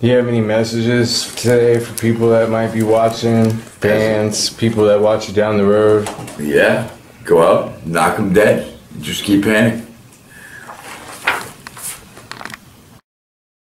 Do you have any messages today for people that might be watching, fans, people that watch you down the road? Yeah, go out, knock them dead, just keep panicking.